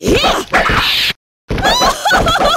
耶！啊哈哈哈哈！